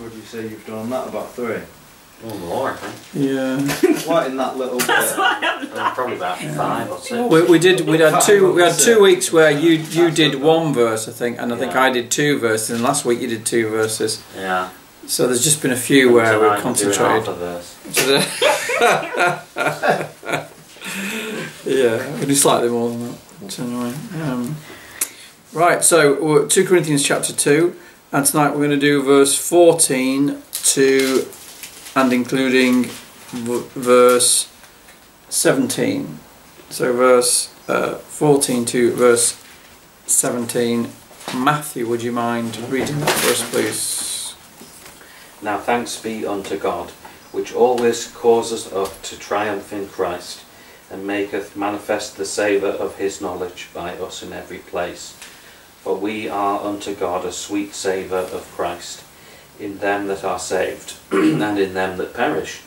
So would you say you've done that about three? Or more, I think. Yeah. Quite in that little bit? Uh, probably about five or six. We, we did. We had two. We had two weeks where you you did one verse, I think, and I think Yeah. I did two verses. And last week you did two verses. Yeah. So there's just been a few where Tonight we've I'm doing concentrated. half a verse. yeah, we do slightly more than that. But anyway, um, right. So we're- two Corinthians chapter two, and tonight we're going to do verse fourteen to and including verse seventeen. So verse uh, fourteen to verse seventeen. Matthew, would you mind reading that us, please? Now thanks be unto God, which always causes us to triumph in Christ, and maketh manifest the savour of his knowledge by us in every place. For we are unto God a sweet savour of Christ, in them that are saved, and in them that perish.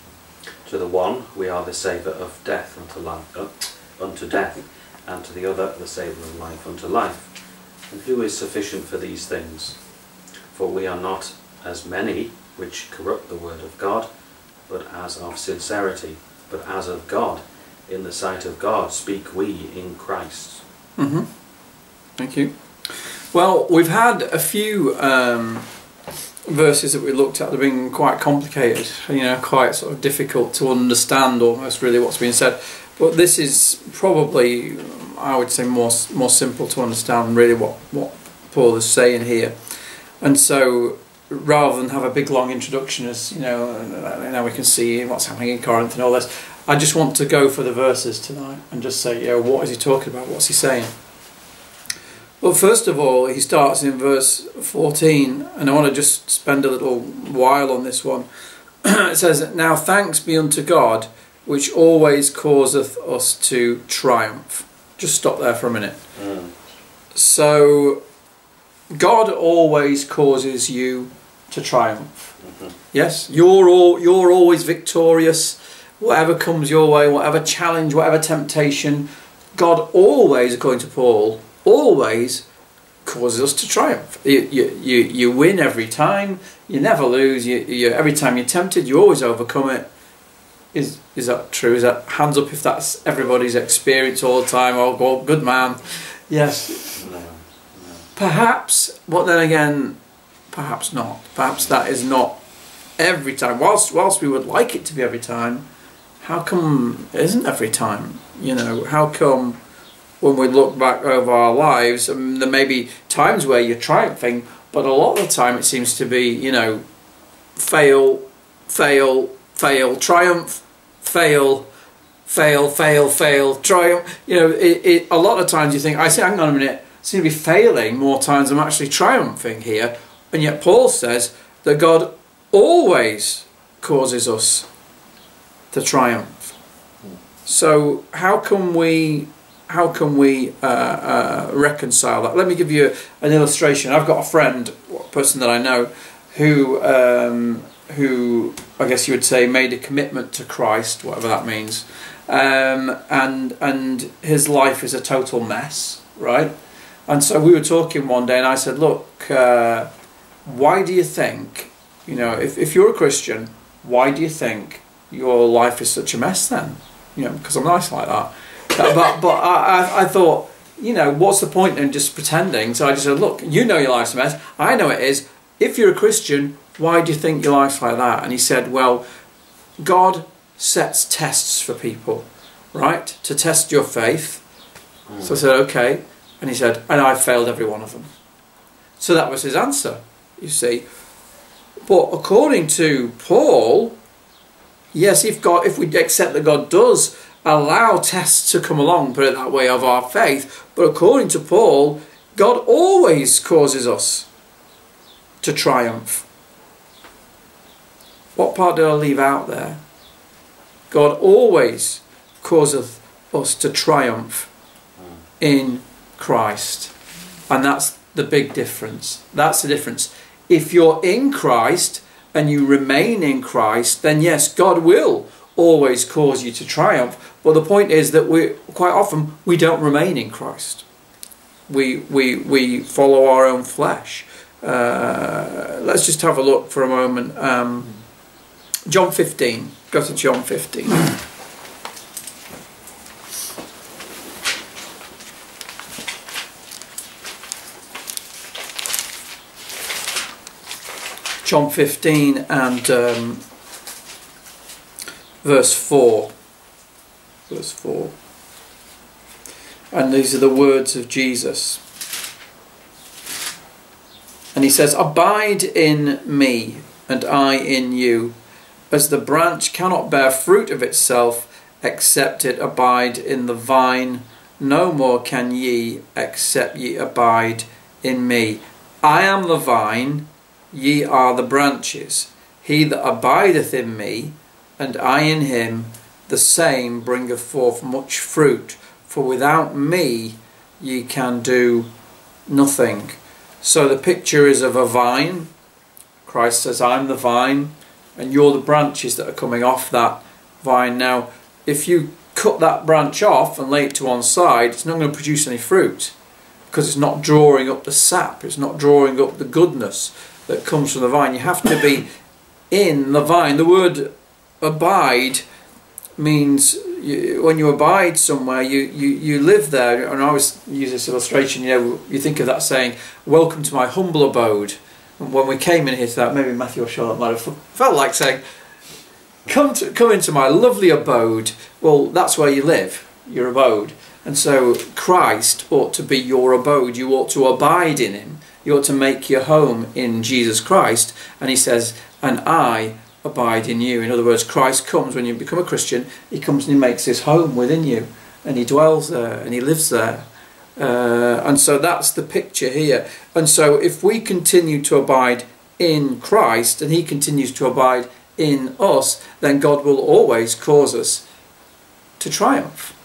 To the one we are the savour of death unto life, uh, unto death, and to the other the savour of life unto life. And who is sufficient for these things? For we are not as many which corrupt the word of God, but as of sincerity, but as of God. In the sight of God speak we in Christ. Mm-hmm. Thank you. Well, we've had a few um, verses that we looked at that have been quite complicated, you know, quite sort of difficult to understand almost really what's being said. But this is probably, I would say, more more simple to understand really what, what Paul is saying here. And so rather than have a big long introduction as, you know, uh, now we can see what's happening in Corinth and all this, I just want to go for the verses tonight and just say, you know, what is he talking about? What's he saying? Well, first of all, he starts in verse 14, and I want to just spend a little while on this one. it says, Now thanks be unto God, which always causeth us to triumph. Just stop there for a minute. Mm. So, God always causes you to triumph. Mhm. Yes, you're all you're always victorious. Whatever comes your way, whatever challenge, whatever temptation, God always, according to Paul, always causes us to triumph. You you you, you win every time. You never lose. You, you every time you're tempted, you always overcome it. Is is that true? Is that hands up if that's everybody's experience all the time? Oh, well, good man. Yes. Perhaps, but then again, perhaps not. Perhaps that is not every time. Whilst whilst we would like it to be every time, how come it isn't every time? You know, how come when we look back over our lives, um, there may be times where you're triumphing, but a lot of the time it seems to be, you know, fail, fail, fail, triumph, fail, fail, fail, fail, triumph. You know, it, it, a lot of times you think, I say, hang on a minute, I seem to be failing more times I'm actually triumphing here. And yet Paul says that God always causes us to triumph. So how can we how can we uh, uh, reconcile that? Let me give you an illustration. I've got a friend, a person that I know, who um, who I guess you would say made a commitment to Christ, whatever that means, um, and and his life is a total mess, right? And so we were talking one day, and I said, "Look, uh, why do you think, you know, if if you're a Christian, why do you think your life is such a mess then? You know, because I'm nice like that." But but I, I, thought, you know, what's the point in just pretending? So I just said, look, you know your life's a mess. I know it is. If you're a Christian, why do you think your life's like that? And he said, well, God sets tests for people, right, to test your faith. So I said, okay. And he said, and I failed every one of them. So that was his answer, you see. But according to Paul, yes, if God, if we accept that God does allow tests to come along, put it that way, of our faith, but according to Paul, God always causes us to triumph. What part did I leave out there? God always causeth us to triumph in Christ. And that's the big difference. That's the difference. If you're in Christ and you remain in Christ, then yes, God will always cause you to triumph. But the point is that we quite often we don't remain in Christ. We we we follow our own flesh. Uh, let's just have a look for a moment. Um, John 15. Go to John 15. John 15 and um, verse 4. Verse 4. And these are the words of Jesus. And he says, Abide in me, and I in you, as the branch cannot bear fruit of itself except it abide in the vine, no more can ye except ye abide in me. I am the vine, ye are the branches. He that abideth in me, and I in him, the same bringeth forth much fruit. For without me ye can do nothing. So the picture is of a vine. Christ says, I'm the vine, and you're the branches that are coming off that vine. Now, if you cut that branch off and lay it to one side, it's not going to produce any fruit because it's not drawing up the sap, it's not drawing up the goodness that comes from the vine. You have to be in the vine. The word abide means you, when you abide somewhere, you, you, you live there. And I always use this illustration, you know, you think of that saying, Welcome to my humble abode. And when we came in here to that, maybe Matthew or Charlotte might have felt like saying, Come, to, come into my lovely abode. Well, that's where you live, your abode. And so Christ ought to be your abode. You ought to abide in him. You ought to make your home in Jesus Christ. And he says, And I abide in you. In other words, Christ comes when you become a Christian, he comes and he makes his home within you. And he dwells there and he lives there. Uh, and so that's the picture here. And so if we continue to abide in Christ and he continues to abide in us, then God will always cause us to triumph.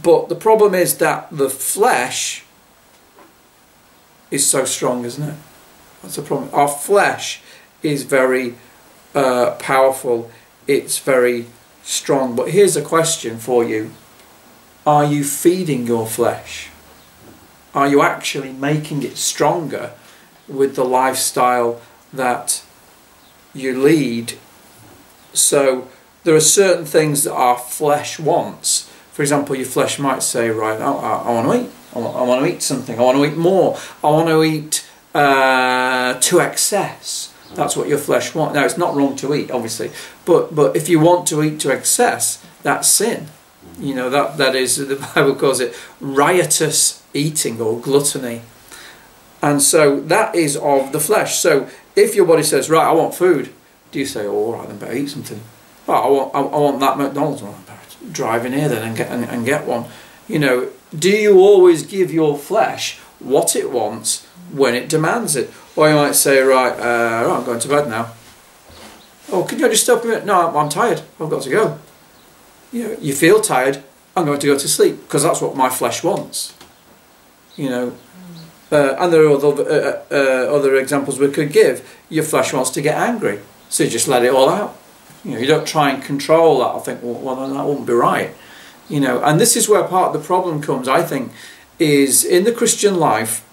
But the problem is that the flesh is so strong, isn't it? That's the problem. Our flesh is very uh, powerful, it's very strong. But here's a question for you Are you feeding your flesh? Are you actually making it stronger with the lifestyle that you lead? So, there are certain things that our flesh wants. For example, your flesh might say, Right, I, I, I want to eat. I I want to eat something. I want to eat more. I want to eat uh, to excess. That's what your flesh wants. Now, it's not wrong to eat, obviously, but but if you want to eat to excess, that's sin. You know that that is the Bible calls it riotous eating or gluttony, and so that is of the flesh. So if your body says, right, I want food, do you say, oh, all right, then better eat something? Oh, I want I, I want that McDonald's. Well, I better drive in here then and get and, and get one. You know, do you always give your flesh what it wants when it demands it? Or you might say, right, uh, right I'm going to bed now. Oh, can you just stop a minute? No, I'm, tired. I've got to go. You know, you feel tired. I'm going to go to sleep because that's what my flesh wants. You know, uh, and there are other uh, uh, other examples we could give. Your flesh wants to get angry, so you just let it all out. You know, you don't try and control that. I think, well, well that wouldn't be right. You know, and this is where part of the problem comes. I think is in the Christian life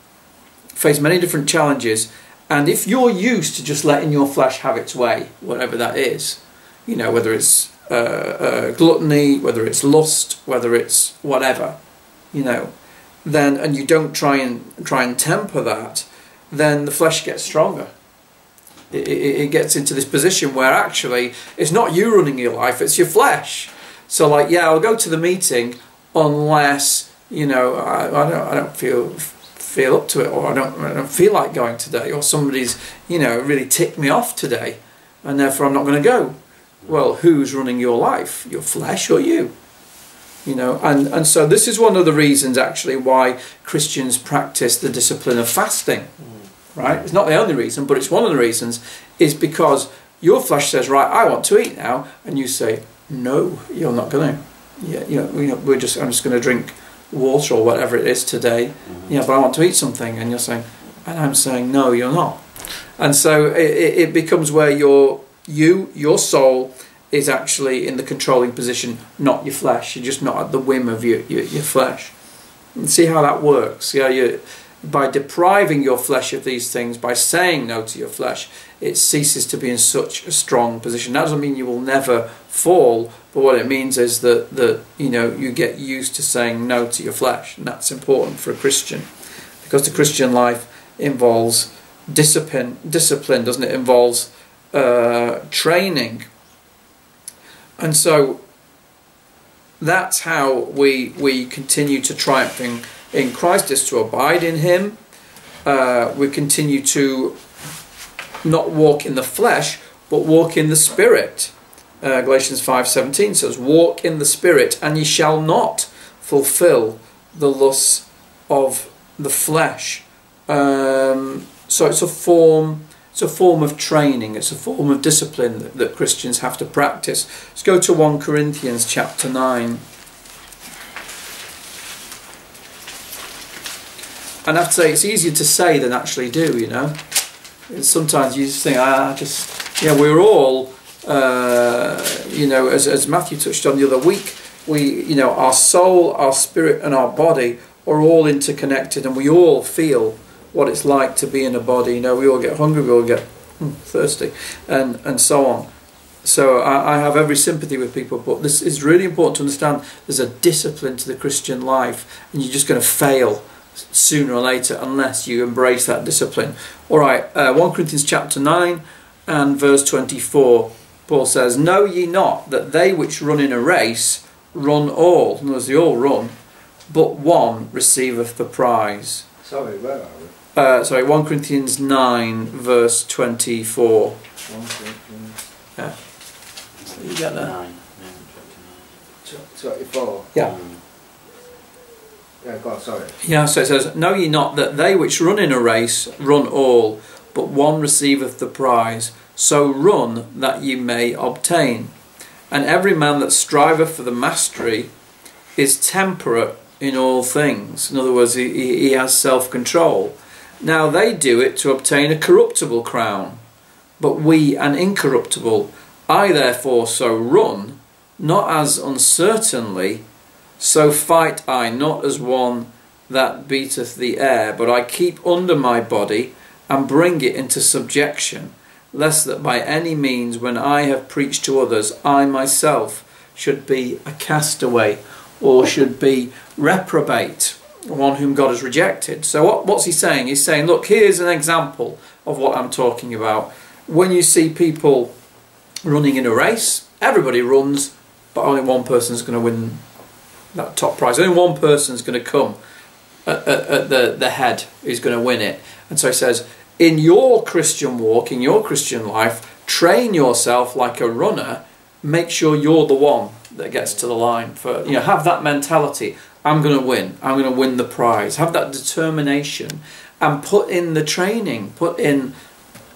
face many different challenges. And if you're used to just letting your flesh have its way, whatever that is, you know, whether it's uh, uh, gluttony, whether it's lust, whether it's whatever, you know, then and you don't try and try and temper that, then the flesh gets stronger. It, it, it gets into this position where actually it's not you running your life; it's your flesh. So, like, yeah, I'll go to the meeting unless you know I, I don't I don't feel feel up to it or I don't, I don't feel like going today or somebody's you know really ticked me off today and therefore I'm not going to go. Well who's running your life? Your flesh or you? You know and and so this is one of the reasons actually why Christians practice the discipline of fasting right? It's not the only reason but it's one of the reasons is because your flesh says right I want to eat now and you say no you're not going to yeah you know, you know we're just I'm just going to drink water or whatever it is today. Mm-hmm. Yeah, but I want to eat something, and you're saying, and I'm saying, no, you're not. And so it, it becomes where your you your soul is actually in the controlling position, not your flesh. You're just not at the whim of your your, your flesh. And see how that works. Yeah, you by depriving your flesh of these things, by saying no to your flesh, it ceases to be in such a strong position. That doesn't mean you will never fall, but what it means is that, that you know you get used to saying no to your flesh, and that's important for a Christian, because the Christian life involves discipline. Discipline doesn't it? Involves uh, training, and so that's how we we continue to triumph in, in Christ is to abide in Him. Uh, we continue to not walk in the flesh, but walk in the Spirit. Uh, Galatians five seventeen says, "Walk in the Spirit, and ye shall not fulfill the lusts of the flesh." Um, so it's a form. It's a form of training. It's a form of discipline that, that Christians have to practice. Let's go to one Corinthians chapter nine. And I have to say, it's easier to say than actually do. You know, sometimes you just think, ah, just yeah, we're all, uh, you know, as as Matthew touched on the other week, we, you know, our soul, our spirit, and our body are all interconnected, and we all feel what it's like to be in a body. You know, we all get hungry, we all get hmm, thirsty, and and so on. So I, I have every sympathy with people, but this is really important to understand. There's a discipline to the Christian life, and you're just going to fail sooner or later unless you embrace that discipline. All right, uh, 1 Corinthians chapter 9 and verse 24. Paul says, Know ye not that they which run in a race run all, in other words, they all run, but one receiveth the prize. Sorry, where are we? Uh, sorry, 1 Corinthians 9, verse 24. One Corinthians yeah. You get that? Nine. 24. Yeah. Yeah, go on, sorry. Yeah, so it says, Know ye not that they which run in a race run all, but one receiveth the prize? So run that ye may obtain. And every man that striveth for the mastery is temperate in all things. In other words, he, he has self control. Now they do it to obtain a corruptible crown, but we an incorruptible. I therefore so run, not as uncertainly, so fight I not as one that beateth the air, but I keep under my body and bring it into subjection, lest that by any means, when I have preached to others, I myself should be a castaway or should be reprobate, one whom God has rejected. So, what, what's he saying? He's saying, look, here's an example of what I'm talking about. When you see people running in a race, everybody runs, but only one person's going to win that top prize. Only one person's going to come at, at, at the, the head who's going to win it. And so he says, in your Christian walk, in your Christian life, train yourself like a runner. Make sure you're the one that gets to the line. For you know, have that mentality. I'm going to win. I'm going to win the prize. Have that determination, and put in the training. Put in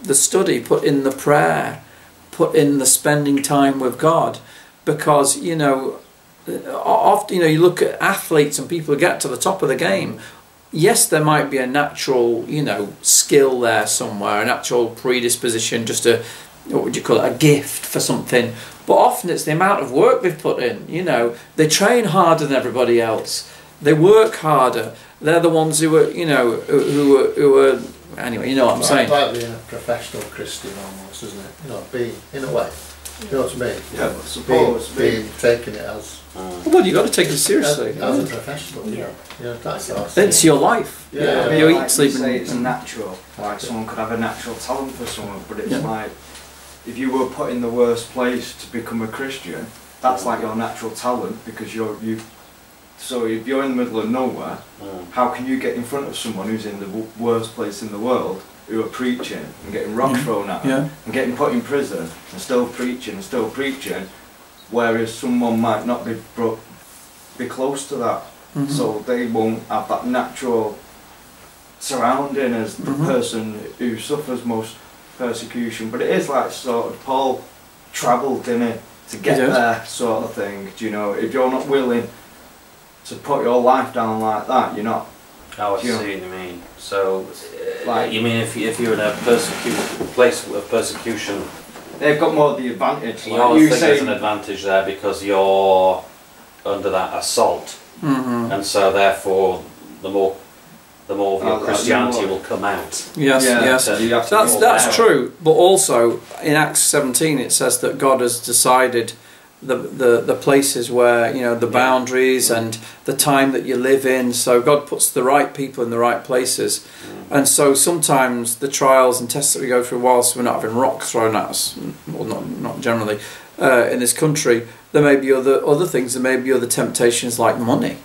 the study. Put in the prayer. Put in the spending time with God, because you know often you know you look at athletes and people who get to the top of the game yes there might be a natural you know skill there somewhere a natural predisposition just a what would you call it a gift for something but often it's the amount of work they've put in you know they train harder than everybody else they work harder they're the ones who are you know who, who are who are anyway you know what i'm Like- saying Like being a professional Christian almost, isn't it? You know, being, in a way. You know what I mean? Yeah, but Being, being, taking it as, well you've got to take it seriously as, as a professional, you know. You know, that's how it's your life Yeah. you like eat sleep say and, it's natural. Like someone could have a natural talent for someone, but it's Yeah. like if you were put in the worst place to become a Christian, that's like your natural talent because you're you. So if you're in the middle of nowhere, Mm. how can you get in front of someone who's in the w- worst place in the world, who are preaching and getting rocks Yeah. thrown at them, yeah and getting put in prison and still preaching and still preaching, whereas someone might not be brought, be close to that, Mhm. so they won't have that natural surrounding as the Mhm. person who suffers most persecution. But it is like sort of Paul travelled in it to get there, sort of thing. Do you know? If you're not willing to put your life down like that, you're not. Oh, I see Yeah. what you mean. So, uh, Like- you mean if, you, if you're in a persecu- place of persecution, They've got more of the advantage. you Like always you think say, there's an advantage there because you're under that assault, Mhm. and so therefore, the more the the more of your uh, Christianity more- will come out. Yes, Yeah, yes. so you have to So that's that's aware. true. But also in Acts 17 it says that God has decided the the, the places where you know the Yeah. boundaries and the time that you live in. So God puts the right people in the right places. And so sometimes the trials and tests that we go through, whilst we're not having rocks thrown at us, well, not not generally, uh, in this country, there may be other other things. There may be other temptations like money,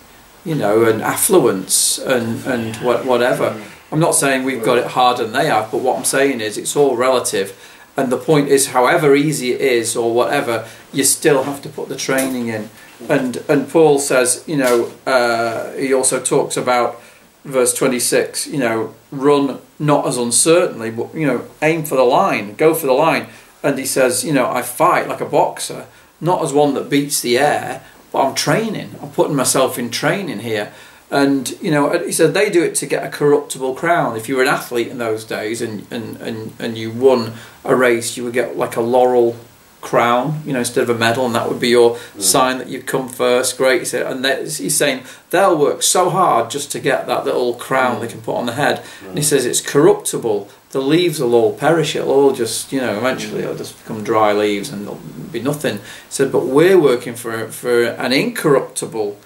you know, and affluence and and what, whatever. I'm not saying we've got it harder than they have, but what I'm saying is it's all relative. And the point is, however easy it is or whatever, you still have to put the training in. And and Paul says, you know, uh, he also talks about verse 26. You know, run not as uncertainly, but you know, aim for the line, go for the line. And he says, you know, I fight like a boxer, not as one that beats the air, but I'm training. I'm putting myself in training here. And you know, he said they do it to get a corruptible crown. If you were an athlete in those days and and and, and you won a race, you would get like a laurel crown, you know, instead of a medal, and that would be your mm. sign that you've come first. Great, he said. And he's saying they'll work so hard just to get that little crown they mm. can put on the head. And he mm. says it's corruptible. The leaves will all perish. It'll all just, you know, eventually it'll just become dry leaves and there'll be nothing. He said, but we're working for for an incorruptible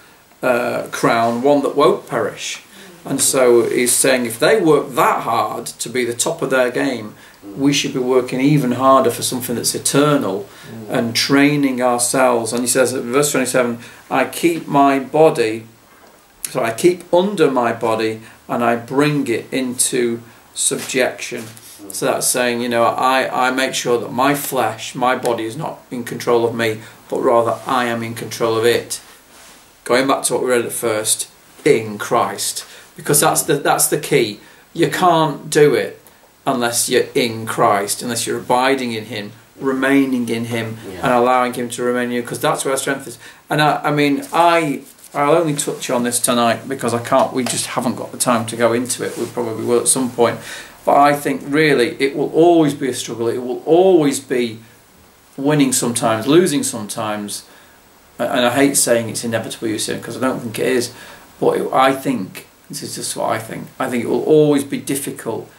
uh, crown, one that won't perish. And so he's saying if they work that hard to be the top of their game, we should be working even harder for something that's eternal and training ourselves. And he says at verse 27 I keep my body, so I keep under my body and I bring it into subjection. So that's saying, you know, I, I make sure that my flesh, my body is not in control of me, but rather I am in control of it. Going back to what we read at first, in Christ. Because that's the that's the key. You can't do it unless you're in Christ, unless you're abiding in Him, remaining in Him, Yeah. and allowing Him to remain in you. Because that's where our strength is. And I, I mean, I I'll only touch on this tonight because I can't. We just haven't got the time to go into it. We probably will at some point. But I think really it will always be a struggle. It will always be winning sometimes, losing sometimes. And I hate saying it's inevitable, you said, because I don't think it is. But it, I think, this is just what I think, I think it will always be difficult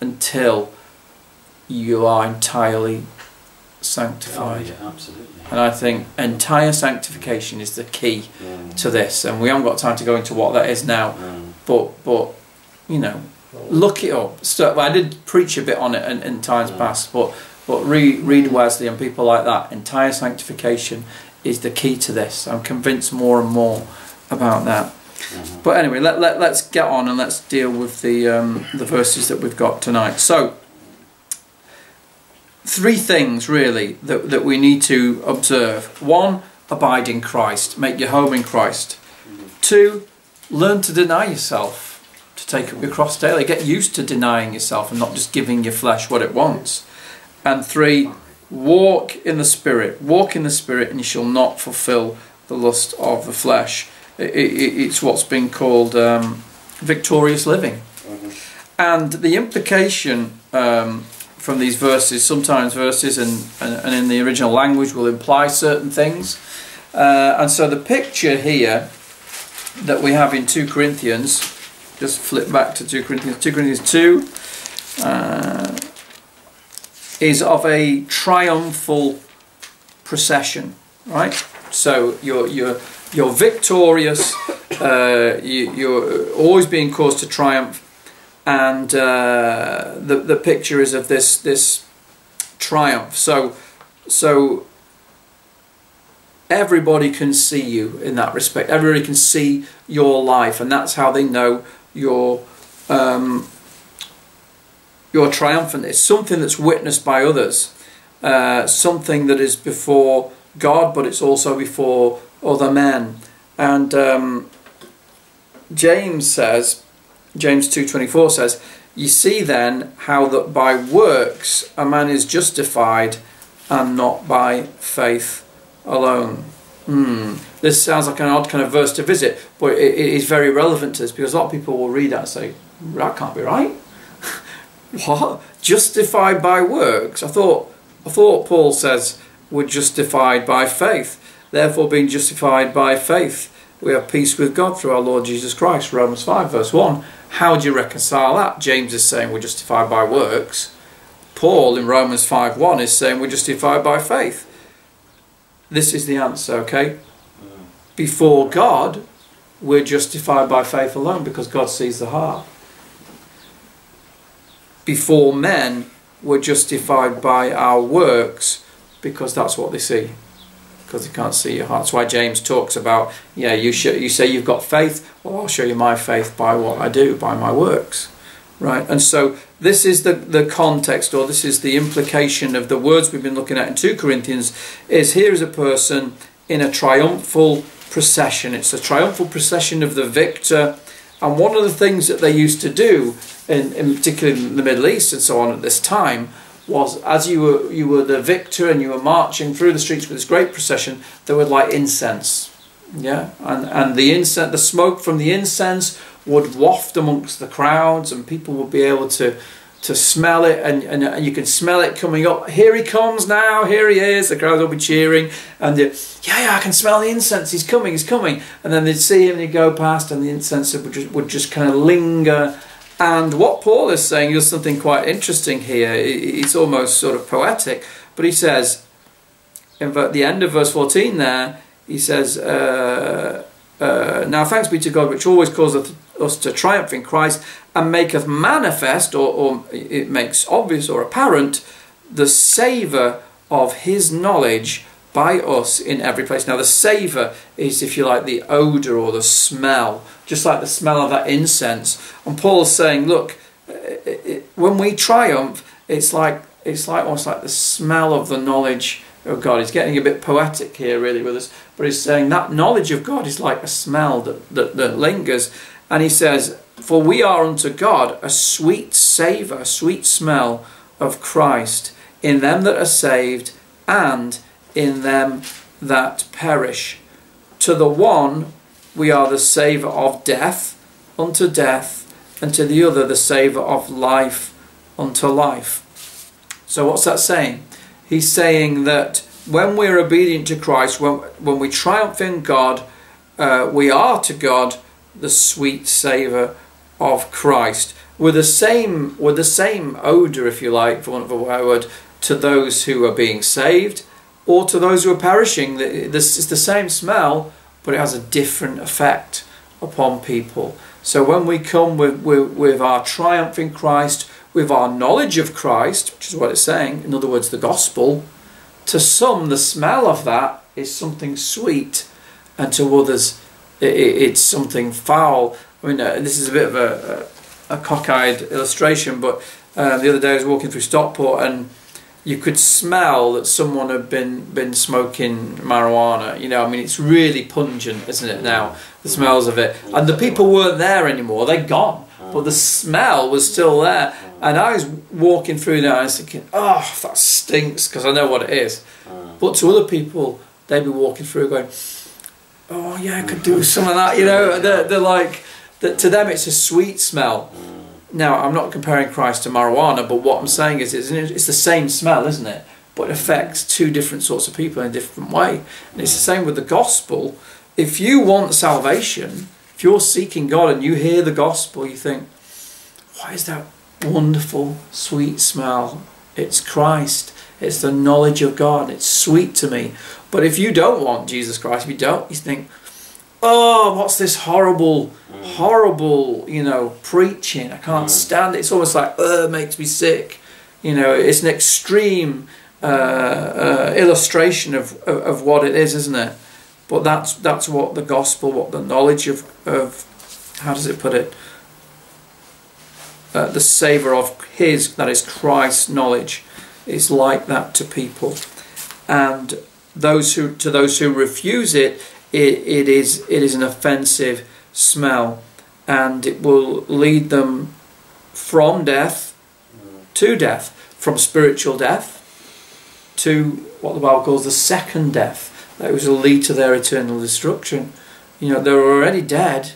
until you are entirely sanctified. Oh, yeah, absolutely. And I think entire sanctification is the key Yeah. to this. And we haven't got time to go into what that is now. Mm. But, but you know, look it up. So, I did preach a bit on it in, in times Mm. past, but but read, read Wesley and people like that. Entire sanctification is the key to this. I'm convinced more and more about that. Mhm. But anyway, let, let, let's get on and let's deal with the, um, the verses that we've got tonight. So, three things really that, that we need to observe. One, abide in Christ, make your home in Christ. Two, learn to deny yourself, to take up your cross daily. Get used to denying yourself and not just giving your flesh what it wants. And three, walk in the Spirit. Walk in the Spirit, and you shall not fulfill the lust of the flesh. I- I- it's what's been called um, victorious living. And the implication um, from these verses, sometimes verses and, and, and in the original language, will imply certain things. Uh, and so the picture here that we have in 2 Corinthians, just flip back to 2 Corinthians, 2 Corinthians 2, uh, is of a triumphal procession, right? So you're, you're, you're victorious, uh, you, you're always being caused to triumph, and uh, the, the picture is of this, this triumph. So, so everybody can see you in that respect. Everybody can see your life, and that's how they know your um, your triumphant. It's something that's witnessed by others, uh, something that is before God, but it's also before other men. And um, James says, James two twenty four says, "You see then how that by works a man is justified, and not by faith alone." Hmm. This sounds like an odd kind of verse to visit, but it, it is very relevant to this because a lot of people will read that and say, "That can't be right." What? Justified by works? I thought. I thought Paul says we're justified by faith. Therefore, being justified by faith, we have peace with God through our Lord Jesus Christ. Romans 5, verse 1. How do you reconcile that? James is saying we're justified by works. Paul in Romans 5 1 is saying we're justified by faith. This is the answer, okay? Mm. Before God, we're justified by faith alone because God sees the heart. Before men, we're justified by our works because that's what they see. Because they can't see your heart. That's why James talks about, yeah, you, you say you've got faith, well, I'll show you my faith by what I do, by my works. Right? And so this is the, the context, or this is the implication of the words we've been looking at in 2 Corinthians, is here is a person in a triumphal procession. It's a triumphal procession of the victor. And one of the things that they used to do, in, in particularly in the Middle East and so on at this time, was as you were you were the victor and you were marching through the streets with this great procession, they would light incense. Yeah, and and the incense, the smoke from the incense would waft amongst the crowds, and people would be able to to smell it, and, and, and you can smell it coming up. Here he comes now, here he is. The crowd will be cheering, and yeah, yeah, I can smell the incense. He's coming, he's coming. And then they'd see him, and he'd go past, and the incense would just, would just kind of linger. And what Paul is saying is something quite interesting here. It's almost sort of poetic, but he says, in the end of verse 14 there, he says, uh, uh, Now thanks be to God, which always causeth us to triumph in Christ and maketh manifest, or, or it makes obvious or apparent, the savour of his knowledge by us in every place. Now, the savour is, if you like, the odour or the smell, just like the smell of that incense. And Paul's saying, look, it, it, when we triumph, it's like it's like almost like the smell of the knowledge of God. He's getting a bit poetic here, really, with us, but he's saying that knowledge of God is like a smell that, that, that lingers. And he says, For we are unto God a sweet savour, a sweet smell of Christ in them that are saved and in them that perish. To the one we are the savour of death unto death, and to the other the savour of life unto life. So, what's that saying? He's saying that when we're obedient to Christ, when, when we triumph in God, uh, we are to God the sweet savour of Christ. With the same, with the same odour, if you like, for want of a word, to those who are being saved or to those who are perishing. This is the same smell, but it has a different effect upon people. So when we come with, with, with our triumph in Christ, with our knowledge of Christ, which is what it's saying, in other words, the gospel, to some the smell of that is something sweet, and to others it, it's something foul. I mean, uh, this is a bit of a, a, a cockeyed illustration, but uh, the other day I was walking through Stockport and you could smell that someone had been been smoking marijuana. You know, I mean, it's really pungent, isn't it? Now the smells of it, and the people weren't there anymore; they're gone. But the smell was still there, and I was walking through there. And I was thinking, "Oh, that stinks," because I know what it is. But to other people, they'd be walking through going, "Oh yeah, I could do some of that." You know, they're, they're like, to them, it's a sweet smell. Now, I'm not comparing Christ to marijuana, but what I'm saying is it's the same smell, isn't it? But it affects two different sorts of people in a different way. And it's the same with the gospel. If you want salvation, if you're seeking God and you hear the gospel, you think, why is that wonderful, sweet smell? It's Christ. It's the knowledge of God. It's sweet to me. But if you don't want Jesus Christ, if you don't, you think, oh, what's this horrible, mm. horrible, you know, preaching? I can't mm. stand it. It's almost like, uh, makes me sick. You know, it's an extreme uh, uh, illustration of, of, of what it is, isn't it? But that's that's what the gospel, what the knowledge of of how does it put it? Uh, the savour of His, that is Christ's knowledge, is like that to people, and those who to those who refuse it, it, it is it is an offensive smell and it will lead them from death to death from spiritual death to what the Bible calls the second death that will lead to their eternal destruction you know they're already dead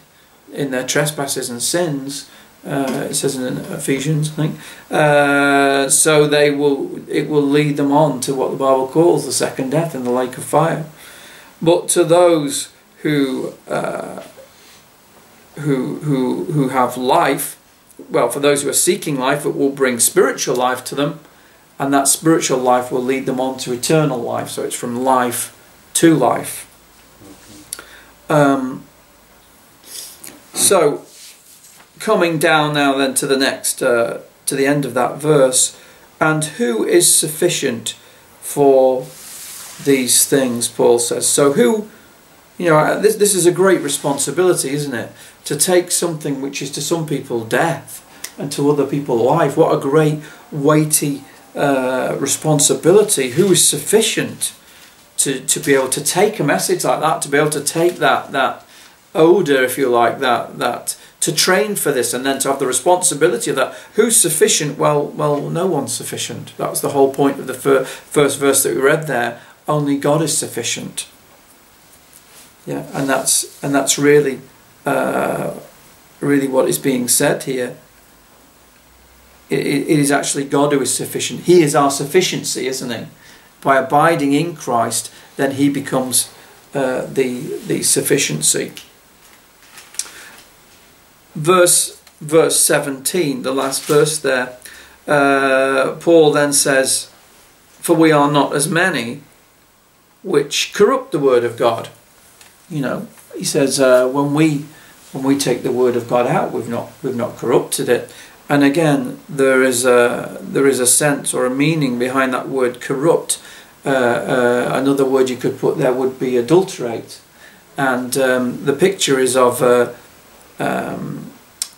in their trespasses and sins uh, it says in Ephesians, I think. Uh, so they will, it will lead them on to what the Bible calls the second death in the lake of fire. But to those who uh, who who who have life. Well, for those who are seeking life, it will bring spiritual life to them, and that spiritual life will lead them on to eternal life. So it's from life to life. Um, so, coming down now then to the next, uh, to the end of that verse, and who is sufficient for these things? Paul says. So who, you know, this this is a great responsibility, isn't it? To take something which is to some people death, and to other people life. What a great weighty uh, responsibility. Who is sufficient? to, to be able to take a message like that, to be able to take that that odor, if you like, that that to train for this, and then to have the responsibility of that. Who's sufficient? Well, well, no one's sufficient. That was the whole point of the fir- first verse that we read there. Only God is sufficient. Yeah, and that's and that's really, uh, really what is being said here. It, it is actually God who is sufficient. He is our sufficiency, isn't he? by abiding in Christ, then he becomes uh, the the sufficiency. Verse verse seventeen, the last verse there. Uh, Paul then says, "For we are not as many which corrupt the word of God." You know, he says uh, when we when we take the word of God out, we've not we've not corrupted it. And again, there is a there is a sense or a meaning behind that word corrupt. Uh, uh, another word you could put there would be adulterate, and um, the picture is of a, um,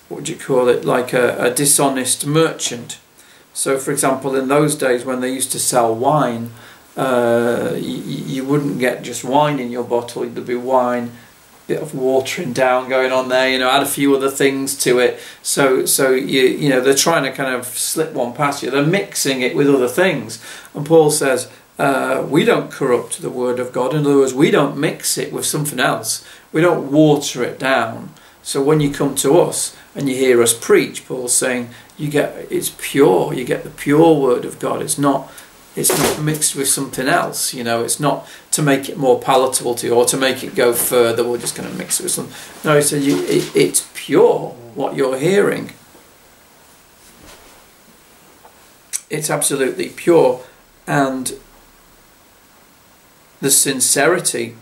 what do you call it, like a, a dishonest merchant. So, for example, in those days when they used to sell wine, uh, you, you wouldn't get just wine in your bottle. There'd be wine bit of watering down going on there. You know, add a few other things to it. So so you you know they're trying to kind of slip one past you. They're mixing it with other things. And Paul says. Uh, we don't corrupt the word of God. In other words, we don't mix it with something else. We don't water it down. So when you come to us and you hear us preach, Paul's saying you get it's pure. You get the pure word of God. It's not it's not mixed with something else. You know, it's not to make it more palatable to you or to make it go further. We're just going to mix it with something. No, said you, it, it's pure what you're hearing. It's absolutely pure, and the sincerity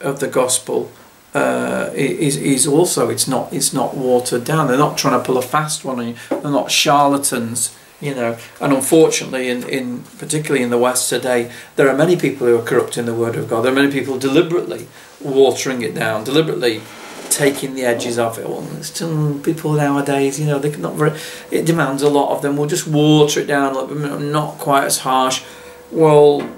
of the gospel uh, is is also it's not it's not watered down. They're not trying to pull a fast one on you. They're not charlatans, you know. And unfortunately, in, in particularly in the West today, there are many people who are corrupting the word of God. There are many people deliberately watering it down, deliberately taking the edges off it. Well, still people nowadays, you know, they not very. It demands a lot of them. We'll just water it down, a little bit, not quite as harsh. Well,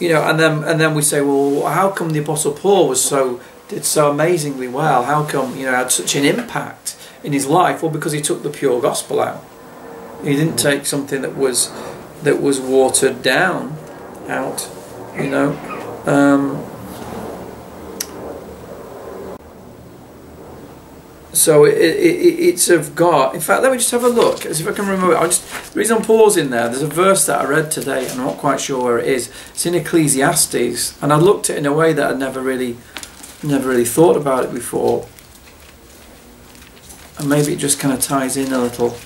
you know, and then and then we say, well, how come the Apostle Paul was so did so amazingly well? How come you know had such an impact in his life? Well, because he took the pure gospel out. He didn't take something that was that was watered down out. You know. Um, so it, it, it's of God. In fact, let me just have a look, as if I can remember. I just the reason I'm pausing there. There's a verse that I read today, and I'm not quite sure where it is. It's in Ecclesiastes, and I looked at it in a way that I'd never really, never really thought about it before. And maybe it just kind of ties in a little.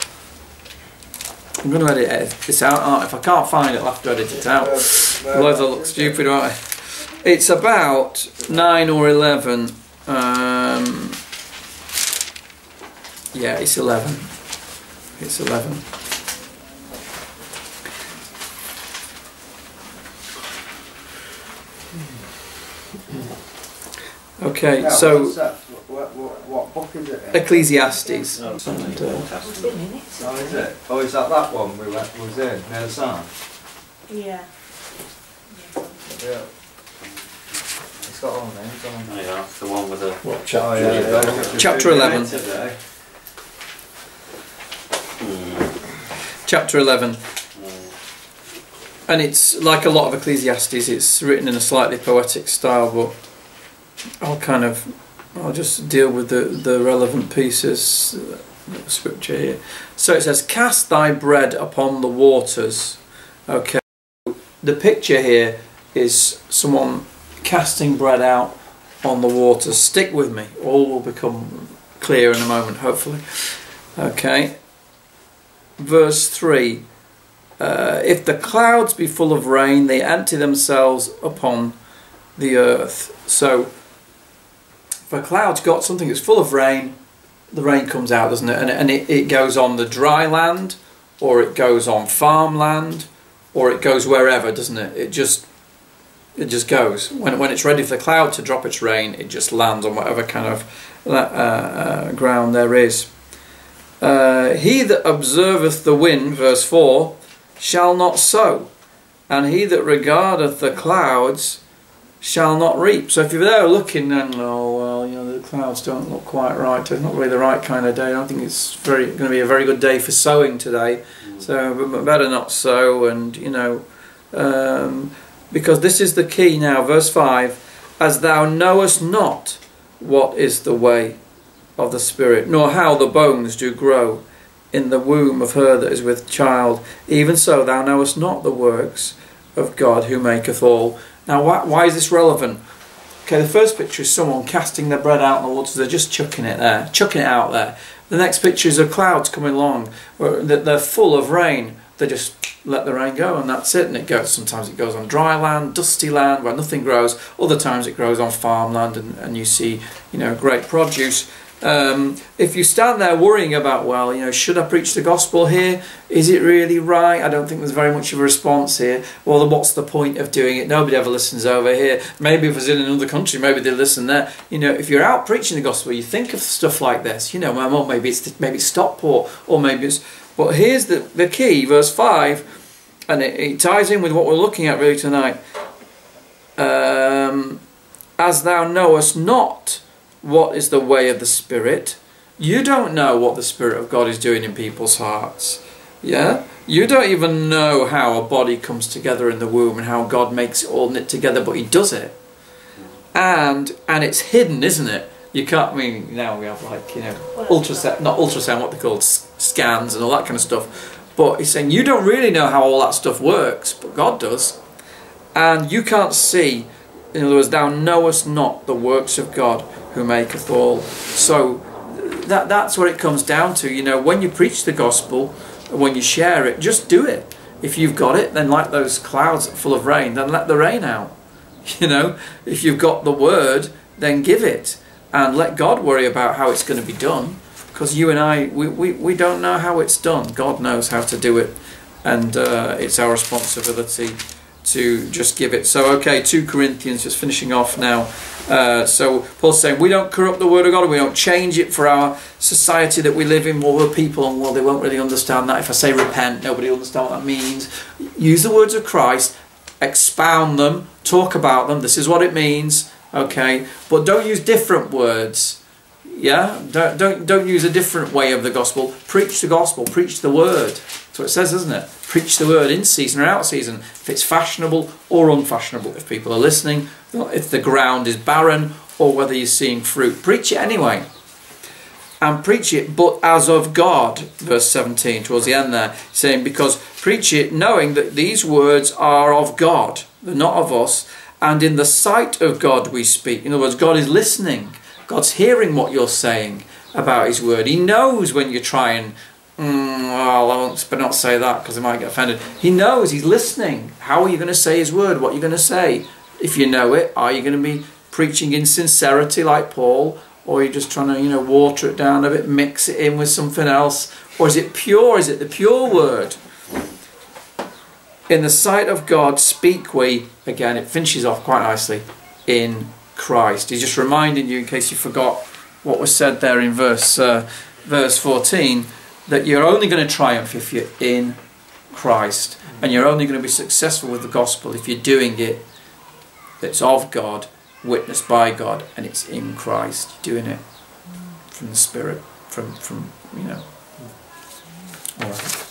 I'm going to edit this out. If I can't find it, I'll have to edit it out. Otherwise, I look stupid, won't I? It's about nine or eleven. Um, yeah, it's 11. It's 11. Okay, Yeah, so what's that? What, what, what book is it? in? Ecclesiastes. No, it's only uh, Old Testament. Oh, is it? Oh, is that that one we went, was in, near the sign? Yeah. Yeah. It's got all the names on Oh, yeah, the one with the. What Oh, chapter yeah, yeah, yeah. Chapter 11. Today. Hmm. Chapter 11. Hmm. And it's like a lot of Ecclesiastes, it's written in a slightly poetic style, but I'll kind of, I'll just deal with the, the relevant pieces of scripture here. So it says, Cast thy bread upon the waters. Okay. The picture here is someone casting bread out on the waters. Stick with me. All will become clear in a moment, hopefully. Okay. Verse 3 uh, If the clouds be full of rain, they empty themselves upon the earth. So, a cloud's got something that's full of rain, the rain comes out, doesn't it? And, and it, it goes on the dry land, or it goes on farmland, or it goes wherever, doesn't it? It just it just goes. When, when it's ready for the cloud to drop its rain, it just lands on whatever kind of uh, uh, ground there is. Uh, he that observeth the wind, verse 4, shall not sow, and he that regardeth the clouds shall not reap. So if you're there looking and, oh, well, you know, the clouds don't look quite right, it's not really the right kind of day, I don't think it's very going to be a very good day for sowing today, so better not sow, and, you know, um, because this is the key now, verse 5 As thou knowest not what is the way of the Spirit, nor how the bones do grow in the womb of her that is with child, even so thou knowest not the works of God who maketh all. Now, why, why is this relevant? Okay, the first picture is someone casting their bread out in the waters, they're just chucking it there, chucking it out there. The next picture is of clouds coming along, they're full of rain, they just let the rain go and that's it and it goes sometimes it goes on dry land dusty land where nothing grows other times it grows on farmland and, and you see you know great produce um, if you stand there worrying about well you know should I preach the gospel here? Is it really right? I don't think there's very much of a response here. Well then what's the point of doing it? Nobody ever listens over here. Maybe if it's in another country maybe they listen there. You know if you're out preaching the gospel you think of stuff like this. You know well maybe it's maybe it's Stockport or maybe it's but here's the, the key, verse 5, and it, it ties in with what we're looking at really tonight. Um, As thou knowest not what is the way of the Spirit, you don't know what the Spirit of God is doing in people's hearts. Yeah? You don't even know how a body comes together in the womb and how God makes it all knit together, but He does it. And and it's hidden, isn't it? You can't. I mean, now we have like you know ultrasound, not ultrasound, what they call scans and all that kind of stuff. But he's saying you don't really know how all that stuff works, but God does, and you can't see. In other words, thou knowest not the works of God who maketh all. So that that's what it comes down to. You know, when you preach the gospel, when you share it, just do it. If you've got it, then like those clouds full of rain, then let the rain out. You know, if you've got the word, then give it and let God worry about how it's going to be done because you and I, we, we, we don't know how it's done. God knows how to do it, and uh, it's our responsibility to just give it. So, okay, 2 Corinthians, just finishing off now. Uh, so, Paul's saying, we don't corrupt the Word of God, we don't change it for our society that we live in. Well, we're people, and well, they won't really understand that. If I say repent, nobody will understand what that means. Use the words of Christ, expound them, talk about them. This is what it means, okay? But don't use different words yeah, don't, don't, don't use a different way of the gospel. Preach the gospel, preach the word. What it says, isn't it? Preach the word in season or out season, if it's fashionable or unfashionable, if people are listening, if the ground is barren or whether you're seeing fruit. Preach it anyway. And preach it, but as of God, verse 17, towards the end there, saying, because preach it knowing that these words are of God, they're not of us, and in the sight of God we speak. In other words, God is listening God's hearing what you're saying about His word. He knows when you're and, mm, well, I won't but not say that because I might get offended. He knows, He's listening. How are you going to say His word? What are you going to say? If you know it, are you going to be preaching in sincerity like Paul? Or are you just trying to, you know, water it down a bit, mix it in with something else? Or is it pure? Is it the pure word? In the sight of God, speak we, again, it finishes off quite nicely, in Christ. He's just reminding you, in case you forgot what was said there in verse uh, verse 14, that you're only going to triumph if you're in Christ, and you're only going to be successful with the gospel if you're doing it that's of God, witnessed by God, and it's in Christ, You're doing it from the Spirit, from from you know. All right.